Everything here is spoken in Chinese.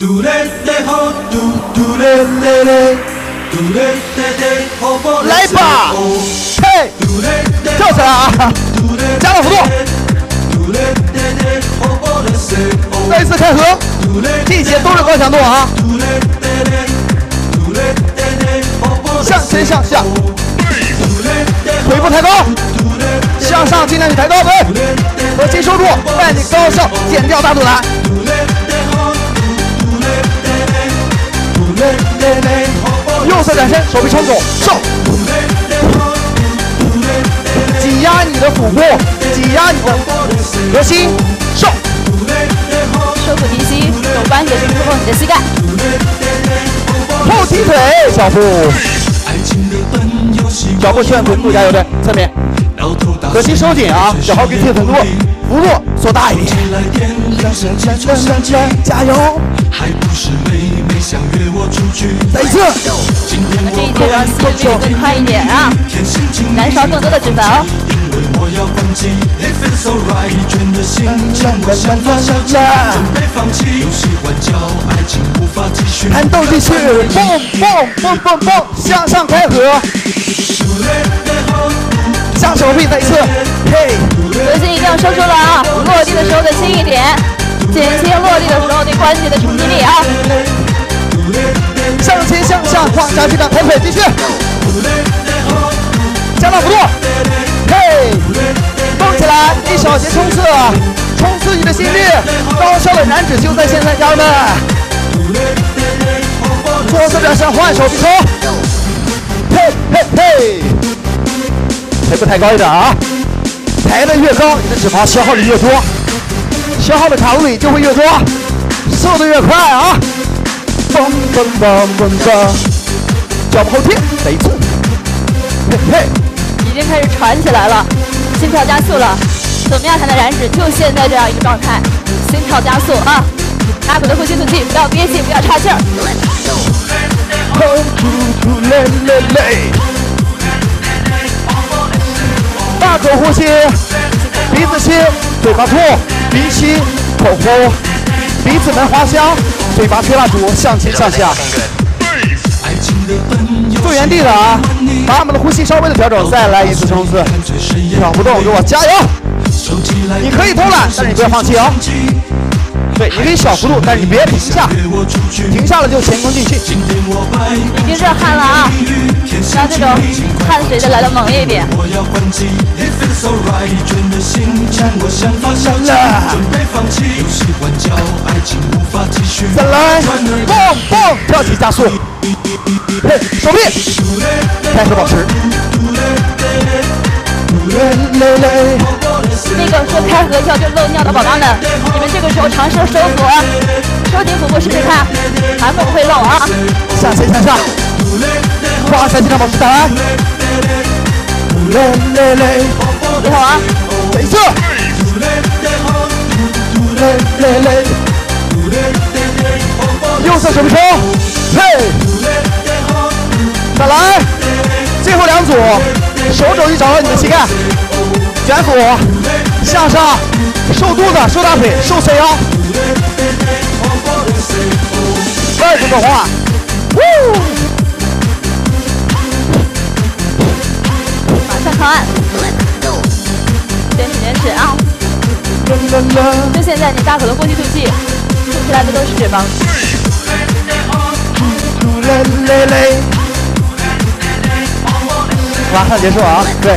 来吧，嘿，跳起来啊！加大幅度，再一次开合，这些都是高强度啊！向前向下，腿部抬高，向上尽量去抬高，对，核心收住，带你高效减掉大肚腩。右侧转身，手臂冲走，上，挤压你的腹部，挤压你的核心，上，收腹提膝，手关节去触碰你的膝盖，后踢腿，小腹，脚步旋臀部加油对，侧面，核心收紧啊，小号给贴臀部，幅度做大一点，加油。再一次，那么这一节让心率更快一点啊，燃烧更多的脂肪。弹动继续，蹦蹦蹦蹦蹦，向上开合，向手臂再一次，嘿，核心一定要收住了啊，落地的时候再轻一点，减轻落地的时候对关节的冲击力啊。向前向下，胯下去掌，抬腿继续，加大幅度，嘿，动起来，一小节冲刺，冲刺你的心率，高效的燃脂就在现在，家人们。左侧转身换手臂抽，嘿嘿嘿，腿部抬高一点啊，抬的越高，你的脂肪消耗的越多，消耗的卡路里就会越多，瘦的越快啊。蹦蹦蹦蹦蹦，脚步后踢，再一次，嘿嘿，已经开始喘起来了，心跳加速了，怎么样才能燃脂？就现在这样一个状态，心跳加速啊！大口的呼吸吐气，不要憋气，不要岔气儿。大口呼吸，鼻子吸，嘴巴吐，鼻吸，口呼，鼻子能花香。嘴巴吹蜡烛，向前向下，做原地的啊，把我们的呼吸稍微的调整，再来一次冲刺，跳不动给我加油！你可以偷懒，但是你不要放弃哦。对，你可以小幅度，但是你别停下，停下了就前功尽弃。已经热汗了啊，让这种汗水再来的猛烈一点。再来，蹦蹦，跳起加速，嘿，手臂，开始保持。那个说开合跳就漏尿的宝宝们，你们这个时候尝试收腹，收紧腹部试试看，还会不会漏啊？向前向下，胯下尽量保持带。最后啊，再一次。右侧手臂抽，嘿，再来，最后两组，手肘一找到你的膝盖，卷腹，向上，瘦肚子，瘦大腿，瘦侧腰，二十个话，呜，马上靠岸，坚持坚持啊！就现在，你大口的呼吸吐气，吐出来的都是脂肪。马上结束啊！对。